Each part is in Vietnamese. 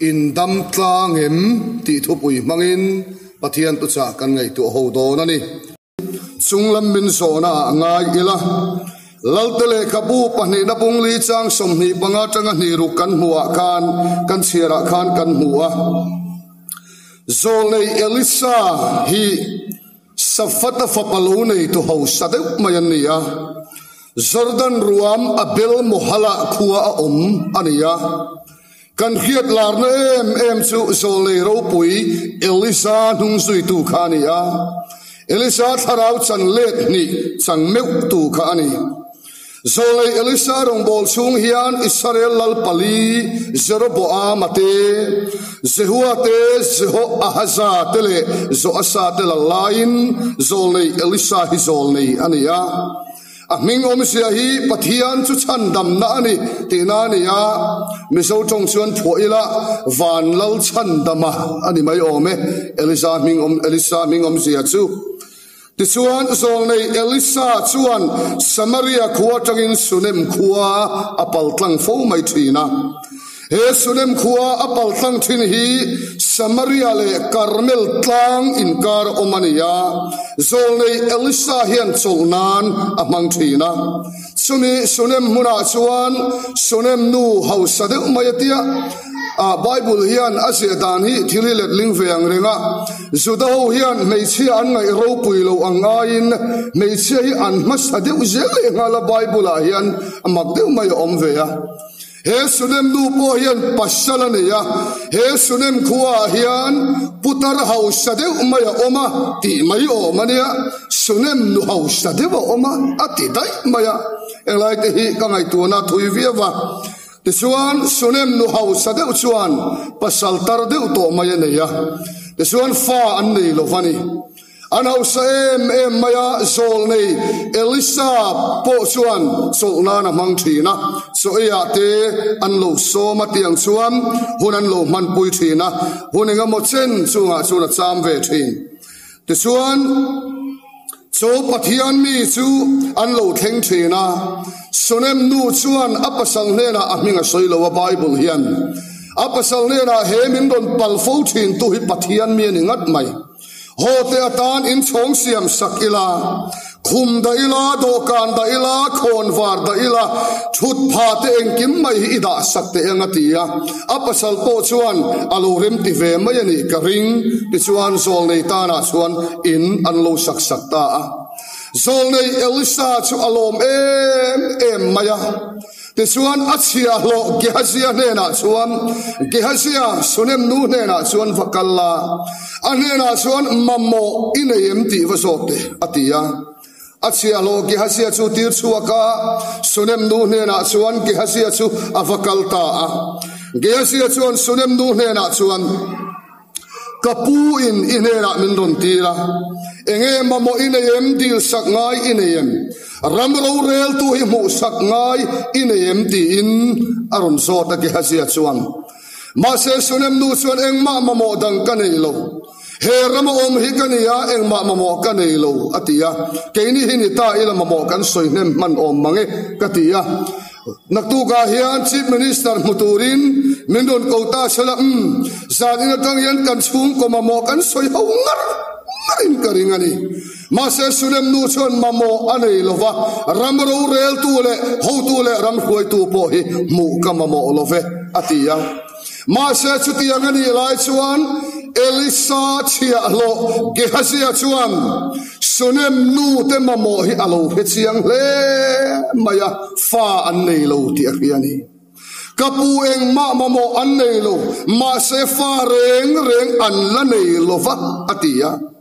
in dam tlang em ti thu pui mangin pathian tu cha kan ngai tu ho do na ni. Chunglam min so na ngai ila. Laltele kabu pahni na pung li chang som ni banga tanga ni ru kan muwa kan kan chira khan kan muwa zolei elisa hi safata fapalo nei tu ho sadeu mayan niya jordan ruam abel mohala khuwa om ania kan khiat lar na em em chu zolei ro pui elisa nung sui tu khania elisa tharau chan let ni chang meu tu khani zolei elisa rong bol chung hian israel lal pali jeroboam ate zehua te. Zeho ahaza tele zo asa tele lain zolei elisa hi zolei ania a ming om sia hi pathian chu chan dam na ni ti na ni ya mi so chong chuan pho ila van lal chan dama ani mai ome elisa ming om, elisa ming om sia chu. Ti chuan zong nei elisa chuan samaria khuwa tangin sunem khuwa apal tlang fo mai thina he sunem khuwa apal tlang thin hi samaria le karmel tlang in kar omania. Zol nei elisa hian chulnan amang thina suni, sunem muna chuan, sunem nu hausa de umayatia a bible hian asia dan hi thili let ling veang renga. Zuda ho hian mei chia an ngai ro pui lo anga in. Mei chia hi an ma sa zele nga la bible a hian. Amak de mai om ve he du nu po hian pasala ne ya he sunem khuwa hian putar hau sa de mai oma ti mai o mania sunem nu hau sa de oma, ati dai maya englai te hi ka ngai tu na thui viwa ti chuan sunem nu hau sa deuh chuan pasal tar deuh tawh mai a nei a ti chuan fa an nei lo vani an hau sa em em maya zol nei. Elisa po chuan solna na na mang thina so e ya te, an lo so ma tiang chuan hun an lo man pui thina hun e nga mo chen, chunga chuna cham ve thin te chuan so pathian mi chu an lo theng thina sonem nu chuan apasang apasal nena ahminga soilo wa bible hian. Apasal nena he min don pal fo thin tu hi pathian mi ni ngat mai. Ho te atan in chong siam sakila khum da ila do kan da ila khon var da ila thut pha te eng kim mai hi da sak te eng atia apasal po chuan alo rem ti ve mai ani ka ring ti chuan zol nei ta na chuan in an lo sak sak ta a zol nei elisa chu alom em em maya ti chuan achia lo gehasia ne na chuan gehasia sunem nu ne na chuan vakalla. Ane na chuan mammo inayem ti va so te atia. Achia lo ki hasia chu tir chuaka sunem nu hne na chuan ki hasia chu avakal ta a. Ge hasia chuan sunem nu hne na chuan kapu in inera min don tira. Enge mamo ineyem dil sak ngai ineyem ram ro rel tu hi mu sak ngai in em ti in aron zo ta ki hasia chuan. Ma se sunem nu chuan eng ma ma mo dang ka nei lo. He ram om hi ka ni ya eng ma ma mo ka nei lo. Atia ke ni hi ni ta ila mamo kan soi nem man om mange katia naktu ka hian chief minister muturin mindon kota sala um zan ina tang yan kan chung ko ma mo kan soi ho ngar. Marin karingani ma se sunem nu chon mamo anei lova ram ro rel tu le ho tu le ram khoi tu po hi mu ka mamo love atia ma se chuti angani lai chuan elisa chia lo gehasia chuan sunem nu te mamo hi alo he chiang le maya fa an nei lo ti akhiani kapu eng ma mamo an nei lo ma se fa reng reng an la nei lo va atia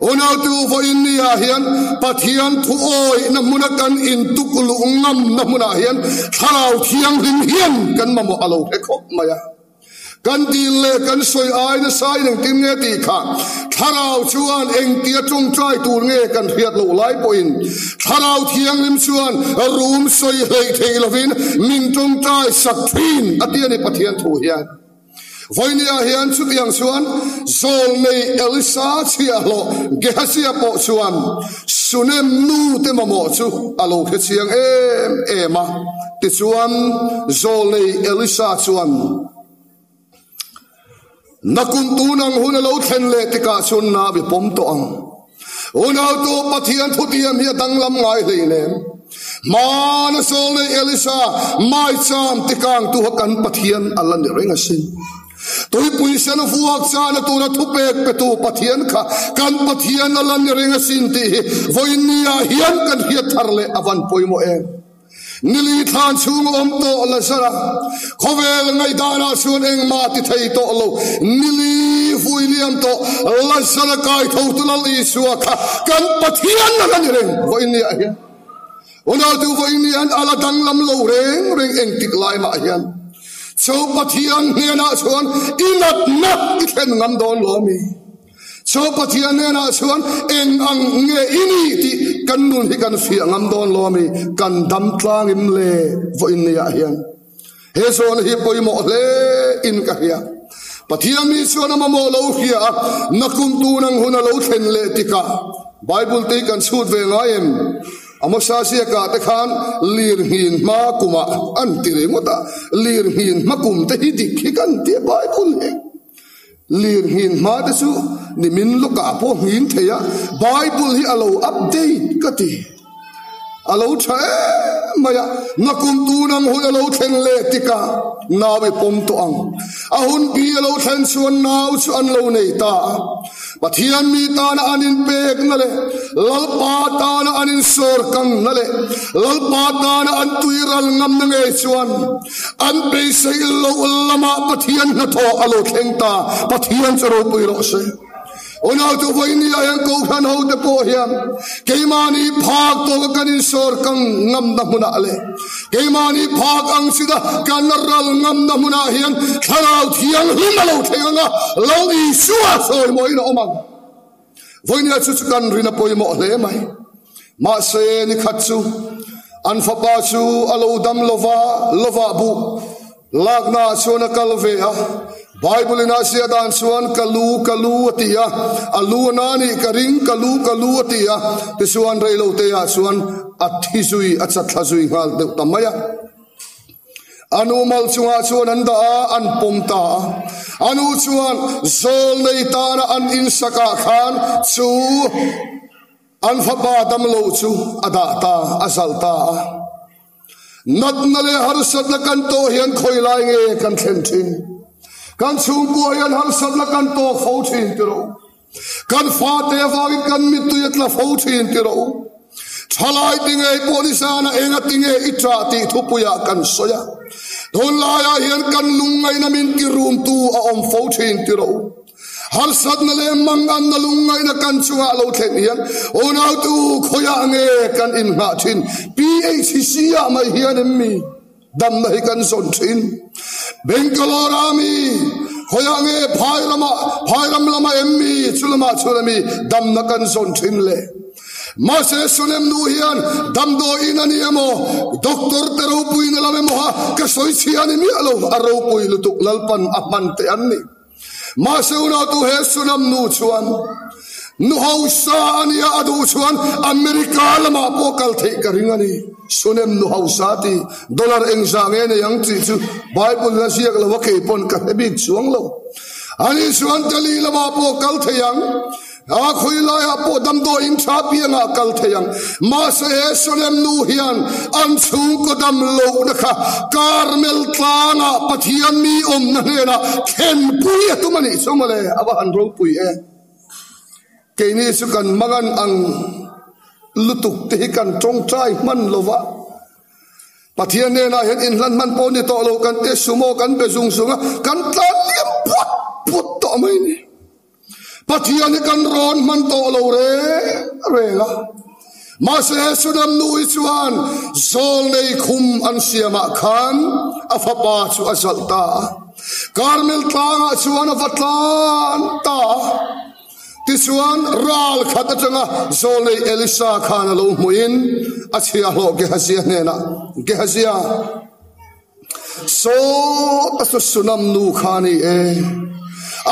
ona tu fo innia hian pathian thu oi na muna kan in tukulu ngam na muna hian thalau thiang lim hian kan mamo alo he khop maya kan dil le kan soi ai na sai nang tim nge ti kha tharau chuan eng tia tung trai tu nge kan riat lo lai poin tharau thiang lim chuan room soi hei thei lovin min tung trai sak thin atiani pathian thu hian voinia hian chu tiang chuan, zol nei elisa chia lo gehasia po chuan. Sunem nu te mamo chu, alo khe chiang em ema ti chuan, zol nei elisa chuan. Nakun tu nang hun lo thlen le ti ka chun na bi pom to ang. Unau tu pathian thu tiam hi dang lam ngai le ne man sol nei elisa, mai cham ti kang tu hakan pathian alan ringa sin. Tôi pui sen fu hak cha na tu na pe tu pathian kha kan pathian alan ringa sin ti voinia hian kan hiat thar le avan poi mo em nili than chung om to la sara khovel ngai dana sun eng ma ti thei to lo nili fui liam to la sara kai tho tu la li suwa kha kan pathian na kan reng vo in ya hian. Ona tu vo in yan ala dang lam lo reng reng eng tik lai ma hian so pathian ne na chuan inat na i khen ngam don lo mi so pathian ne na chuan eng ang nge ini ti kan nun hi kan fi ngam don lo mi kan dam tlang im le vo in ya hian he so hi poi mo le in ka hiya pathian mi chuan ma mo lo hiya nakum tu nang hun lo thlen le tika bible te kan sut ve ngaim amasa sia ka te khan lir hin ma kuma an ti re ngota lir hin ma kum te hi dik hi kan te bible he lir hin ma te su ni min lu ka po hin the ya bible hi alo update ka ti alo tha maya nakum tu nang hu alo thlen le tika nawi pom to ang. Ahun bi alo thlen suan naw chu an lo nei ta. Pathian mi ta na anin pek na le lal ta na anin sor kang na le lal ta na an tuiral ngam na nge chuan an pe se lo lama pathian na tho alo thleng ta pathian pui ro se On auto voinia ja kohan haute pohja. Keimani paak tolkanin sorkan namda munale. Keimani paak angsida kanarral namda munahien. Sarout hien himalautheena launi sua soi moina omang. Voinia tsutsukan rina poimo lemai. Ma se ni katsu. Anfapasu alo dam lova lova bu. Lagna chona kalve ha Bible in Asia dan suan kalu kalu atia. Alu nani karing kalu kalu atia. Te suan rei lo te suan athisui achat thasui ngal te tamaya. Anu mal chunga chuan an da an pomta anu chuan zol nei ta na an in saka khan chu an ba dam lo chu ada ta asal ta nat na le har sat na kan to hian khoi lai nge kan thlen thin. Kan chung bu hian har sat na kan to fo thin ti ro. Kan fa te va kan mi tu yat la fo thin ti ro. Thalai tinge polisana enga tinge itra ti thupuya kan soya. Don la ya hian kan lungai na min ti room tu a om fo thin ti ro har sat na le mang an na lungai na kan chunga lo thlen hian. Ona tu khoya nge kan in nga thin. Phcc ya mai hian em mi. Dam na hi kan son thin. Bengalore ami khoya nge phai lama phai ram lama em mi, chulama chulami, dam na kan son thin le. Ma se sunem nu hian, dam do in ani emo doctor te ro pui na lame mo ha, ka soi chi ani mi alo aro pui lutuk lalpan ahman te anni ہے سنم نو چھوان نوہو سان یا ادو چھوان امریکہ لما پو کل تھی کرنگنی سنم نوہو ساتی دولار انسانگے yang a khui lai a po dam do in tha pi nga kal theyang ma se he sonem nu hian an chung ko dam lo na kha. Karmel tlanga pathian mi om na ne na. Khen pui tu mani somale aba an ro pui e. Ke ni su kan magan ang lutuk te kan tong trai man lova pathian ne na hen in lan man po ni to lo kan te sumo kan be zung kan tlan liam put put to mai ni pathian kan ron man to lo re re la ma se sunam nu chuan zol nei khum an siama khan afa pa chu azalta karmel tanga chuan afa tlan ta ti chuan ral khata changa zol nei elisa khan lo muin achia lo ke hasia ne ke hasia so asu sunam nu khani e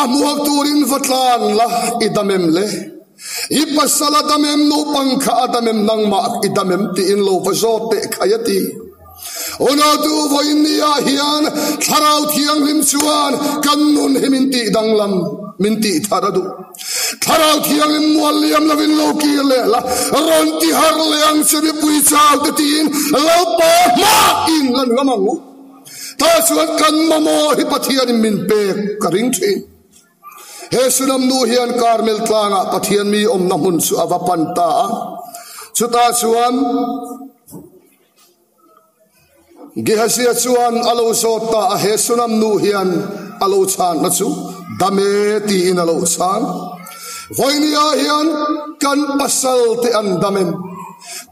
amuak turin vatlan la idamem le. Ipasala damem no pangkha adamem nang ma idamem ti in lo vazo te khayati. Ona tu voi nia hian tharau thiang lim chuan kan nun himin ti danglam min ti tharadu. Tharau thiang lim mual lavin lo ki le la ron ti har leang se bi pui lo pa ma in lan ngamangu ta chuan kan mamo hi pathian min pe ka ring thin he sunam nu hian karmel tlanga ah, pathian mi om na mun su avapan ta. Chuta chuan gihasia chuan alo zota a he sunam nu hian alo chan na chu. Dame ti in alo chan. Voinia hian kan pasal te an damem.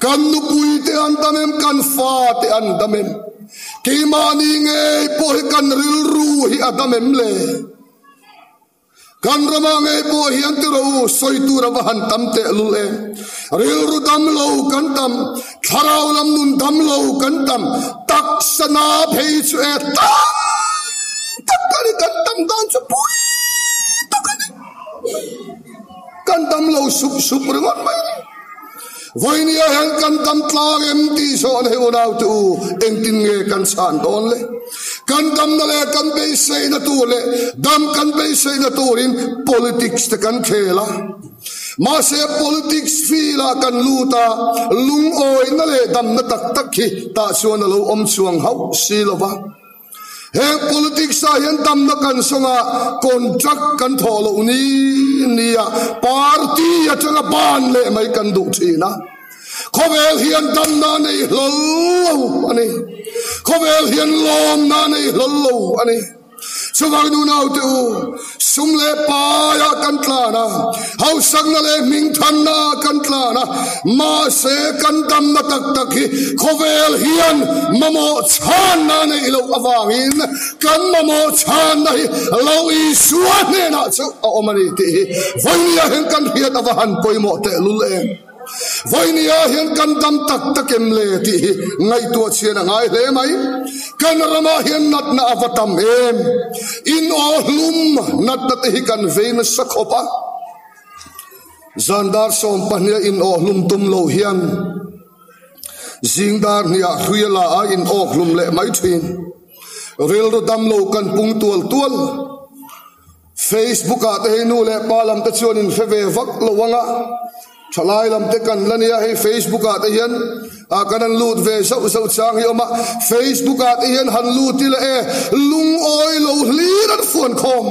Kan nu pui te an damem, kan fa te an damem. Kimani nge pohi kan rilru hi adamem le kan rama nge po hian ti ro soi tu ra han tam te lu e ril ru dam lo kan tam tharau lam nun dam lo kan tam tak sana phei chu e ta tak kari kan tam dan chu pui tak kari kan tam lo sup sup ringon mai voi ni han kan tam tla em ti so an he onau tu eng tin nge kan san don le kan dam na le kan be sei na te kan khela ma se politics fi la kan luta lung oi na le dam na tak tak ta chuan lo om chuang hau si lo wa he politics a hian tam na kan songa contract kan tholo ni nia party a changa ban le mai kan du thina khovel hian tam na nei hlol ani khovel hian lom na nei hlol ani chuwang nu nau te u sum le pa ya kan tla na. Hau sang na le ming than na kan tla na. Ma se kan tam na tak tak hi. Khovel hian mamo chan na ne ilo lo awangin kan mamo chan na hi. Lo i suan ne na chu a omani ti voi ya hen kan hiat awahan poimo te lul em voi nia hian kan dam tak takem le ti ngai tua chian ngai le mai kan rama hian nat na avatam em. In o hlum nat na te hi kan vein sakhopa zandar som pahnia in o hlum tum lo hian zingdar nia hruila a in o hlum le mai thin ril ro dam lo kan pung tual tual facebook a te nu le palam te chuan in feve vak lo wanga thalai lam te kan lania hei facebook a te hian. A kanan lut ve so so chang hi oma facebook a te hian han lut til e. Lung oi lo hlir an fuan khom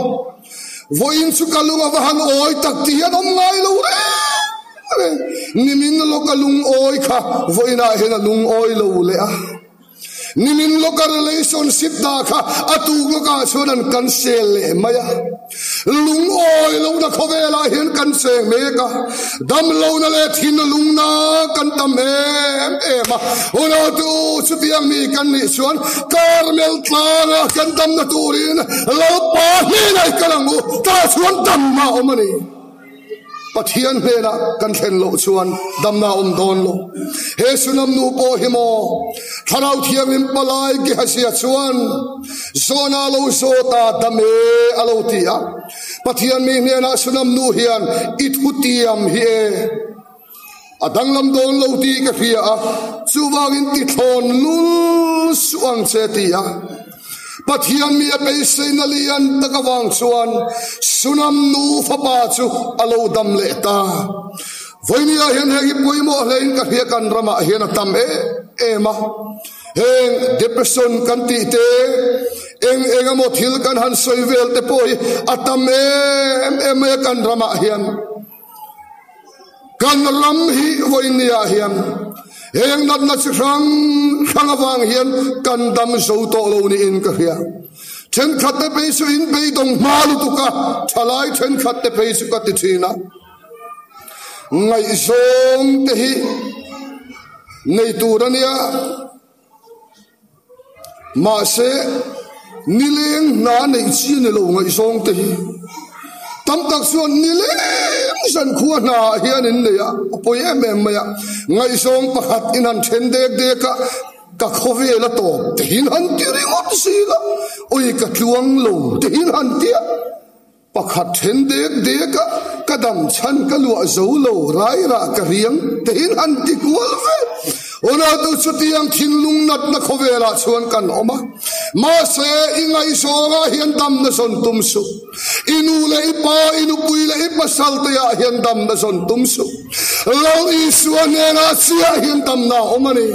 voin chu kalunga wa han oi tak ti hian om ngai lo e. re nimin lo kalung oi kha. Voina hian lung oi lo le a nimin loka relationship da kha, atu loka chuan kan sel le maya. Lung oi lo khove la hian kan se me ka. Dam lo na le thin lung na kan tam e ma. Ona tu chu tiang mi kan ni chuan karmel tla kan dam na turin lo pa hi nai kalangu ta chuan dam ma omani pathian hena kan thlen lo chuan damna om don lo he sunam nu po himo. Tharau thiam im palai ki hasia chuan. Zona lo so ta dame alo tia pathian mi hena sunam nu hian it hutiam hi e adang lam don lo ti ka phia a chuwangin ti thon lul suang che tia pathian mi a pe se na lian takawang chuan sunam nu fa pa chu alo dam le ta voini a hian hegi puimo hlein ka hia kan rama hian a tam e ema heng depression kan ti te eng eng amo thil kan han soi vel te poi atam em em kan rama hian kan ram hi voini a hian heng nat na chi rang rang awang hian kan dam zo to lo ni in ka hia chen khat te pe su in pe dong ma lu tu ka thalai chen khat te pe su ka ti thina ngai zong te hi nei tu ra nia ma se ni leng na nei chi ne lo ngai zong te hi tam tak suan ni san khuwa na hian in nei poi em em maya ngai zong pakhat in an then dek dek ka ka khove la to te han ti ri ngot si la oi ka tluang lo te han ti pakhat then dek dek ka kadam chan ka lu zo lo rai ra ka riang te han ti kual ve ona tu chutiang thin lung nat na khovela chuan kan oma ma se ingai songa hian dam na son tum su inu le ipa inu pui le ipa sal te ya hian dam na son tum su lo i suan ne na sia hian dam na oma ni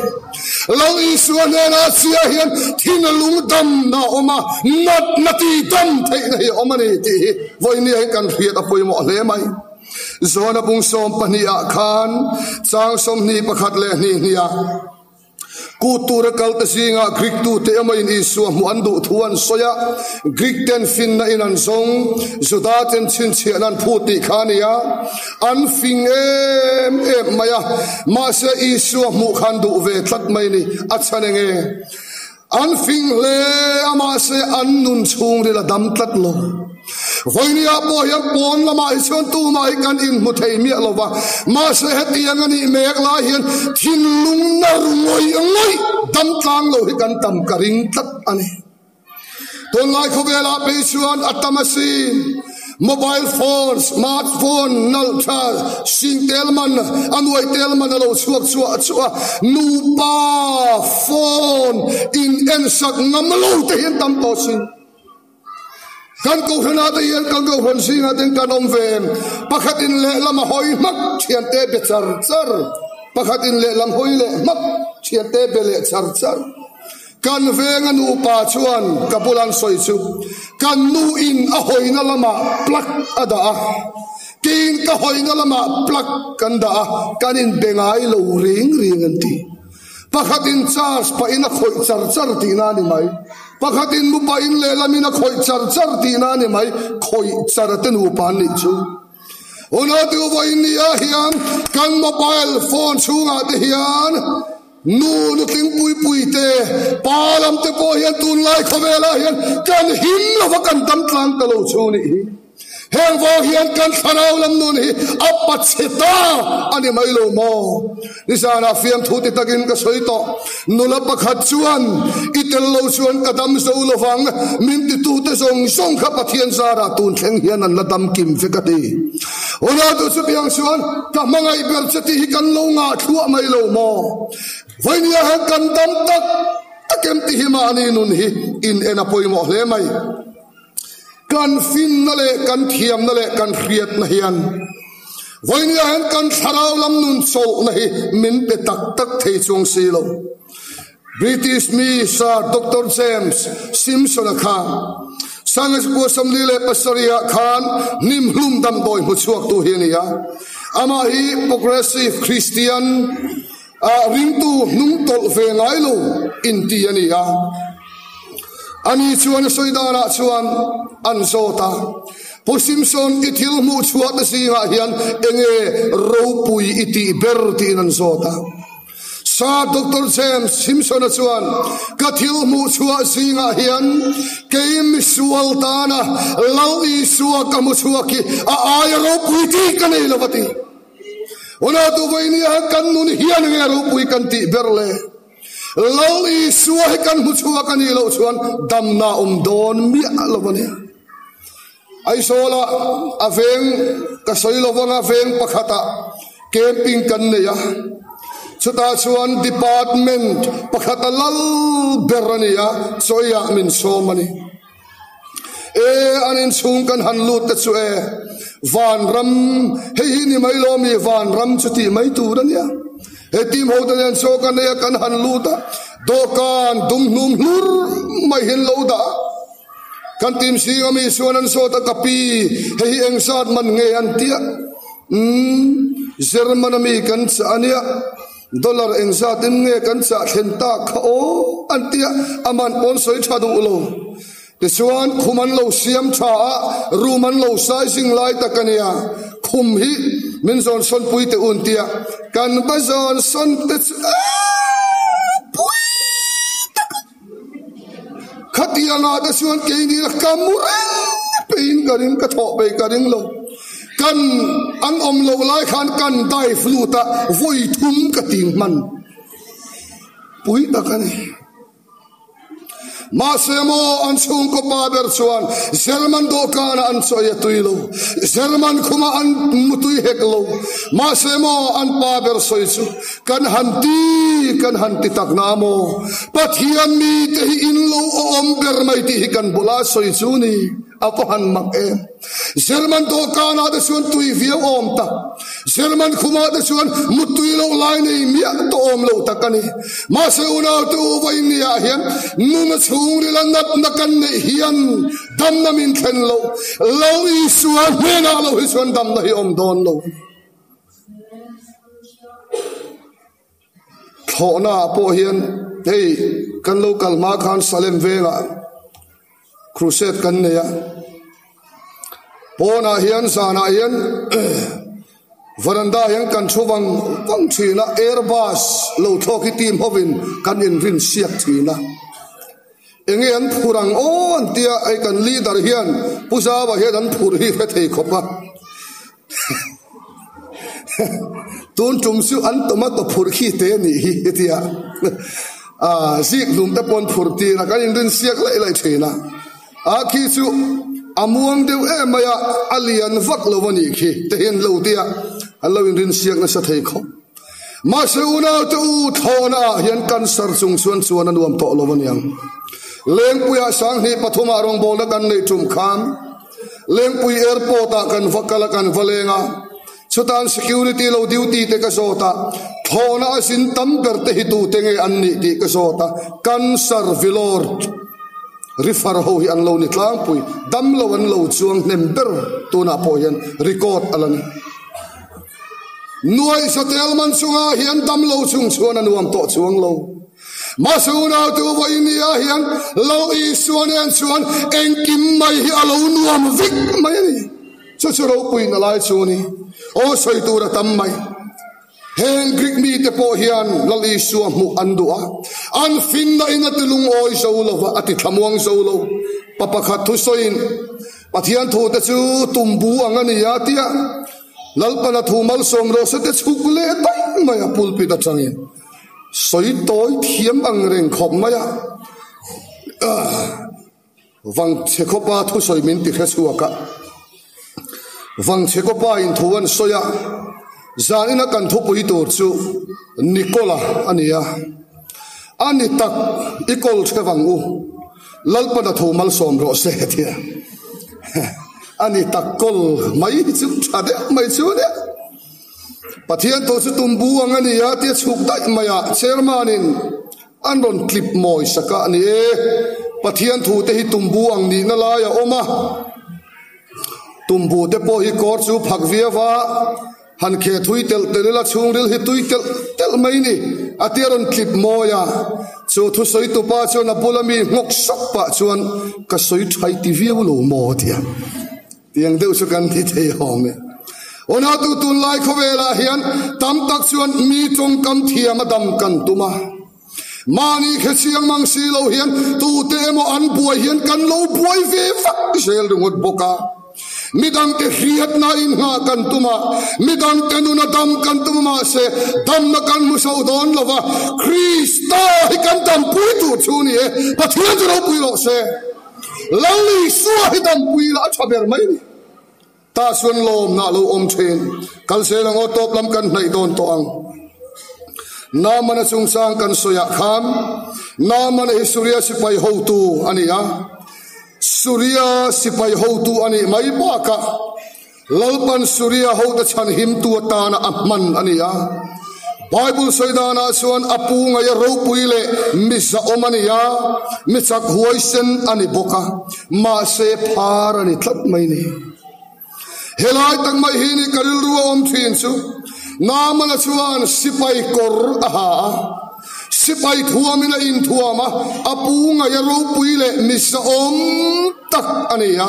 lo i suan ne na sia hian thin lung dam na oma nat na ti dam thei na hi oma ni ti voi ni hai kan phiat apoi mo le mai zona bung som pahnia khan chang som ni pakhat le ni nia ku tura kal ta singa greek tu te ama in isu mu andu thuan soya. Greek ten fin na in an song zuda ten chin chi an phu ti khania. An fing em em maya ma se isu mu khan du ve tlat mai ni achanenge an fing le ama se an nun chung de la dam tlat lo voi ni apo hian pon lama hi chuan tu mai kan in mu thei mi lova ma se heti ang ani mek la hian thin lung na rungoi ngoi dam tlang lo hi kan tam karing tat ani ton lai kho bela pe chuan atamasi mobile phone smartphone nal tha sing telman anwai telman lo chuak chuak chuak nu pa phone in en sak ngam lo te hian tam to sing kan ko hana te yan kan ko hon singa ten kan om vem pakhat in le lam hoi mak thian te be char char. Pakhat in le lam hoi le mak thian te be le char char. Kan veng anu pa chuan kapulan soi chu. Kan nu in a hoi na lama plak ada a. King ka hoi na lama plak kan da kan in bengai lo ring ring an ti. Pakhatin charge pa ina khoi char char ti na ni mai pakhatin mu pa in le lamina khoi char char ti na ni mai, khoi char ten u pan ni chu. Ona tu voi ni a hian kan mobile phone chunga te hian nu nu ting pui pui te, palam te po hian tun lai khovela hian kan him lo kan tam tlang ta lo chu ni heng vo hian kan thanau lam nun hi apat cheta ani mai lo mo ni sana fiam thu ti takin ka soi to. Nula pakhat chuan itel lo chuan kadam zo lo wang min ti tu te song song kha pathian sara tun thleng hian an ladam kim fe ka ti ona tu su piang chuan ka mangai ber chati hi kan lo nga thua mai lo mo vainia han kan dam tak takem ti hi ma ani nun hi. In ena poi mo hle mai กันฟินนั่นเหละกันเทียมนั่นเหละกันเรียดนะเฮียนวันนี้เห็นกันสาราวลำนุนโซนะเฮมินเปตักตักเที่ยวจงสีลมบริติชมีสาด็อกเตอร์เจมส์ซิมสันข่าสังสกุสมลีเลปัสริยาขานนิมลุมดัมโดยมุชวกตัวเฮียนี่ยอามาฮีโปรเกรสซีฟคริสเตียนริงตูนุ่งตลเฟงไงลูอินเตียนี่ย ani chuan soidana chuan an zota po simson ithil mu chuat na si ha hian enge ro pui iti ber ti an zota sa dr james simpson chuan ka thil mu chua singa hian keim sual tana lau i suwa ka mu chua ki a ai ro pui ti ka nei lovati ona tu vai ni ha kan nun hian nge ro pui kan ti berle lo i suwa kan mu chua kan i lo chuan dam na um don mi lo alovani ai sola aveng ka soi lo lovanga veng pakhata camping kan ne ya. Chuta chuan department pakhata lal berania soya min somani e anin chung kan han lut ta chu e. Van ram, hei ni mai lo mi, van ram chuti mai tu dan ya. He tim ho ta nen so kan ya kan han luta. Do kan dum num lur mai hin lo da kan tim si mi suanan so ta kapi. Hei eng sat man nge an tia. Um jerman mi kan cha ania. Dollar eng sa tin nge kan cha thlen ta kha o an tia. Aman pon soi tha du lo แต่ชวนคุมันเโลเสียมชารูมันเโลสายสิงไลตะกันเนียคุมฮิมินซอนซอนปุยเตอุนเตียกันปะซอนซอนเตปุยตะขัดยังอาตชวนเกนี่ละกามุเองปีนกระดิ่งกระเถาไปกระดิ่งลงกันอันอมโลไลขันกันได้ฟลูตะวุยทุ่มกระติ่งมันปุยตะกันเนี่ย Masemo ansung ko pader suan zelman do kana anso yetuilo zelman kuma an mutui heklo masemo an pader soisu kan hanti kan hanti taknamo pathiam mi te inlo o omber mai ti kan bula soisuni chu ni apahan mak em zelman do kana da suan tui via om ta. Zelman khuma da chuan mutui lo lai nei mi to om lo takani ma se una tu vai ni a hian. Nu ma chung ri lan nat na kan nei hian. Dam na min khen lo. Lo i suan, me na lo hi chuan dam na hi om don lo. Thona po hian. Hey kan lo kalma khan salem vela crusade kan ne ya pona hian sana hian varanda hian kan chuwang wang thina airbus lo thoki team hovin kan in rin siak thina enge an phurang on tia ai kan leader hian pusa wa hian an phur hi fe thei khopa. Tun tum su an toma to phur khi te ni hi tia a ah, zik lum te pon phur ti na kan in rin siak lai lai thina a khi chu amuang deu e maya alian vak lo wani khi te hen lo tia. Alo in rin siak na sa thei kho ma se una tu thona hian kan sar chung chuan chuan an nuam to lo wani ang. Leng puya sang ni pathuma rong bol na kan nei tum kham. Leng pui airport a kan vakala kan valenga. Chutan security lo duty te ka sota. Thona asin tam ber te hi tu te nge an ni ti ka sota. Kan sar vilor rifar ho hi an lo ni tlang pui. Dam lo an lo chuang nem ber tu na po hian record alani nuai sa tel man chunga, hian dam lo chung chuan an nuam to chuang lo. Ma su na tu vai ni a hian, lo i suan an suan en kim mai hi alo nuam vik mai ni. Chu chu ro pui na lai chu ni. O soi tu ra tam mai hen grik mi te po hian lal i mu an dua. An fin na ina tulung oi so lo wa ati thamuang so lo. Papakhat thu soin. Pathian thu te chu tumbu angani ya tia lalpana thu mal som ro se te chuk le tai maya pulpi ta changi soi toi thiam ang reng khop maya wang ah. che pa thu soi min ti khesu vang wang che pa in thuan soya zanina kan thu pui tur chu nikola ania ani tak ikol che wang u lalpana thu mal som ro se thia. Ani tak kol mai chu, thade mai chu ne. Pathian to chu tum bu ang ani ya tia chuk dai maya chairman in. An clip moi saka ani e. Pathian thu te hi tum bu ang ni na la ya oma. Tum bu te po hi kor chu phak wa han khe thui tel tel la chung ril hi tui tel tel mai ni atiron à clip moya chu thu soi tu pa chu na bulami ngok sok pa chuan ka soi thai ti via lo mo thia tiang deuh chu kan thi thei hom ona tu tu lai kho vela hian tam tak chuan mi chung kam thiam dam kan tuma mani khe chiang mang si lo hian tu te mo an buai hian kan lo buai ve fak sel dungot boka midang te hiat na in nga kan tuma. Midang te nu na dam kan tuma se. Dam na kan mu sau don lova krista hi kan dam pui tu chu ni e pathian ro pui lo se. Lali suwa hi dam pui la chaber mai ni. Ta suan lom na lo om chen kal se lang o top lam kan nai don to ang. Na mana chung sang kan soya kham. Na mana hi sipai ho tu ania surya sipai ho tu ani mai ba ka lalpan surya ho da chan him tu ta na ahman ania Bible soidana suan apu ngai ro puile misa omania misak huaisen ani boka. Ma se phar ani tlat mai ni helai tak mai hi ni karil ruwa om thin su. Namana chuan sipai kor aha sipai thuamina in thuama apu à, ngaya à, ro puile misa om à, tak ania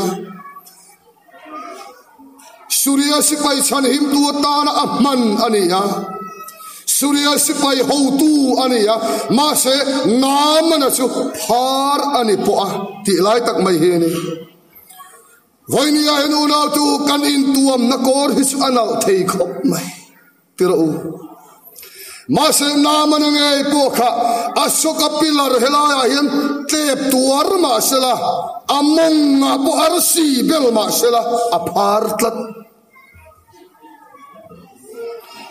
surya sipai chan him tu ta na ahman ania surya sipai ho tu ania ma se namana chu phar ani po a ti lai tak mai he ni voini a henu na tu kan in tuam na kor his anal thei khop mai tiro u. Masa nama nengai poka asok apila rehlaya yang tep tuar masalah among abu arsi bel masalah apartat.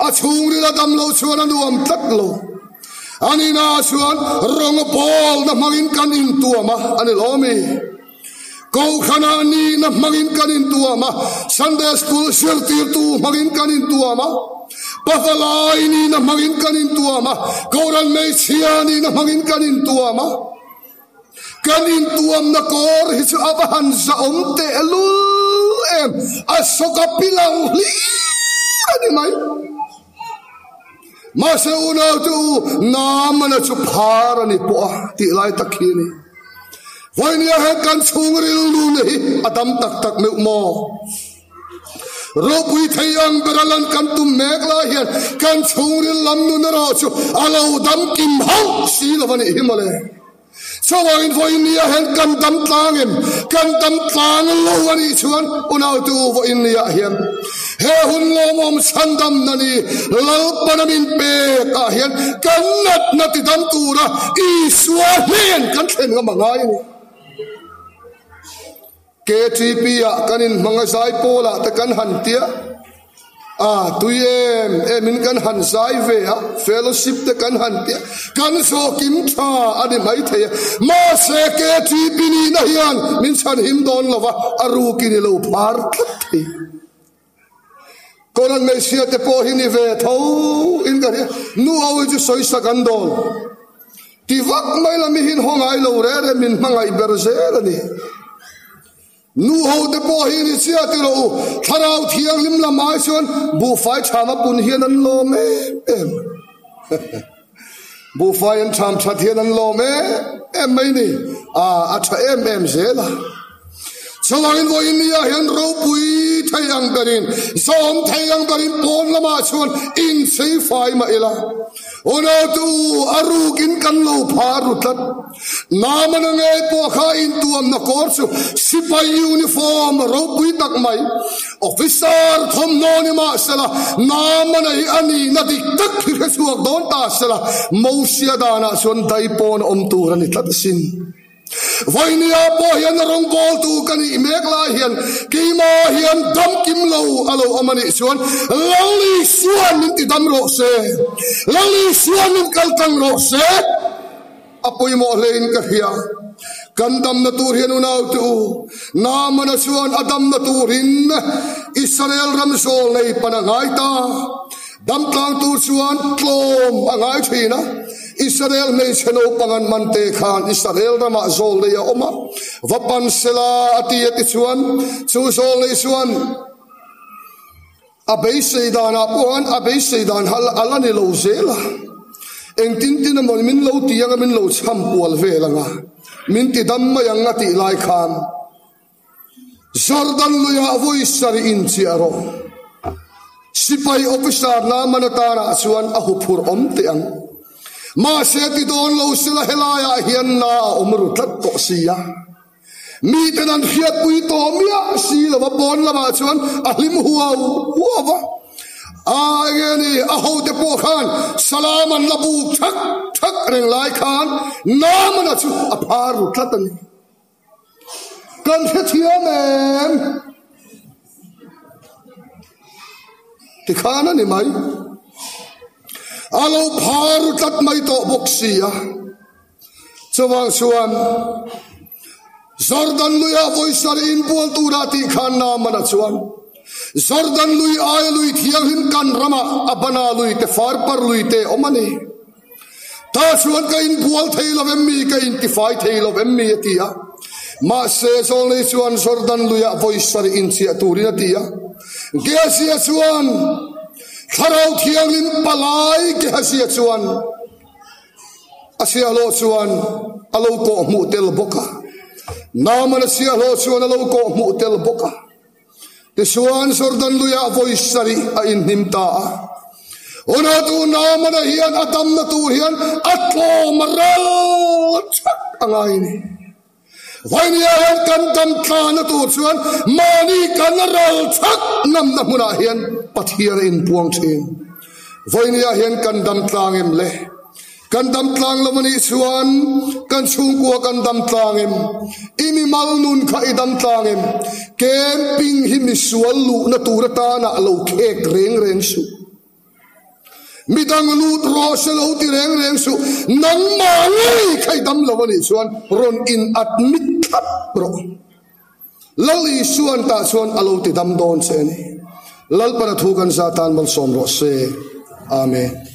Acungri la damlo suan lu am tatlo. Ani na suan rong pol na mangin kan intu ama ani lomi. Kau kana ni na mangin kan intu ama. Sunday school sirtir tu mangin kan intu ama. Pafalay ni na mangin kanin tuama. Koran may siya ni na mangin kanin tuama. Kanin tuam na kor hisu abahan sa omte elul em Asoka pilang li ani mai. Masa una tu nama na chupara ni po ti lai takini. Vai ni ahe kan chungril lu ni adam tak tak me mo. Ropui thayang beralan kan tu robuj tej angaralan kantum meglahien, kan chungrin lam nu nara chu alo dam kim hau si lavani himale Sawangin vo inia hen kan dam tlangem kan dam tlang lo ani chuan unau tu vo inia hian he hun lo mom sandam nani lal panamin pe ka hian kan nat nati dam tu ra i suwa hian kan thlen nga mangai ni KTP ya kanin mga zai pola ta kan hantia à tui em em in kan han sai về a fellowship ta kan han tia kan so kim tha ani mai the ma se ke ti bini na hian min san him don lova aru ki ni lo par thi koran me sia te po hini ve tho in ga nu au ju soi sa kan don ti vak mai la mi hin hongai lo re re min mangai berze ni nu hote pawh hi ni cia ti lo tharau thiang lim lamai chuan bu fai thama pun hian an lo me. Em. Bu fai an tham tha thian an lo me. Em mai ni. A a tha em em zela. Chalangin vo in ya hian ro pui thayang darin zom thayang darin pon lama chuan in sei fai ma ila. Ona tu arugin kan lo pharu tat naman nge po kha in tuam na kor chu sipai uniform ro pui tak mai. Officer thom no ni ma sala. Naman ai ani na dik tak khir chuak don ta sala. Mo sia dana chuan dai pon om tu rani tat sin voi nia po hian rong bol tu kan i mek la hian. Ki ma hian dam kim lo. Alo amani chuan. Lali suan min ti dam ro se. Lali suan min kal tang ro se. Apoi mo lein ka hia. Kan dam na tur hian unaw tu. Na mana chuan adam na turin israel ram sol nei panangai ta. Dam tlang tu chuan tlom angai thina Israel may cheno pangan mante khan. Israel rama zol le ya oma. Vapan sela ati ati chuan chu zol le chuan abei seidan a puan abei seidan hal alani lo zela. Eng tin tin mo min lo tiang min lo cham pual ve langa min ti dam ma yang ati lai khan Jordan lo ya voi sari in chi aro. Sipai officer na manatara chuan a hupur om te ang ma se ti don lo sila helaya hian na umru tat to sia. Mi tenan hiat pui to mia, si la ba bon la ma chuan ahlim huwa huwa ageni aho te po khan, salaman labu thak thak reng lai khan, nam na chu apar thatan kan the thia mem. Ti khana ni mai. Alo phar tat mai to boksia chuwang chuan Jordan luya voisar in bual turati khan na mana chuan Jordan lui ay lui thiang him kan rama abana lui te far par lui te omani. Ta chuan ka in bual thailo vem mi ka in ti fai thailo vem mi tia ma se sol ni chuan Jordan luya voisar in sia turina tia ge chuan تھرو تھیانگلن پلائی کی ہسی اچوان اسی الو چوان الو کو موتل بوکا نامن اسی الو چوان الو کو موتل بوکا تسوان سردن لیا سری این نمتا اونا تو نامن ہیان اتم تو ہیان اتو مرات atam na tu hian atlo maral angai ni Vain kan thana tu chuan mani kan ral thak nam na huna hian pathiar in puang thin voinia hian kan dam em le kan tlang lo mani chuan kan chung kwa kan dam em imi mal nun kha i em camping hi mi sual lu na tura ta na lo khek reng reng su mi dang lut ro se lo ti reng reng su. Nang ma ngai khai dam lo ni chuan ron in admit khat ro. Lali suan ta suan alo ti dam don se ni. Lal para thu kan sa tan mal som ro se. Amen.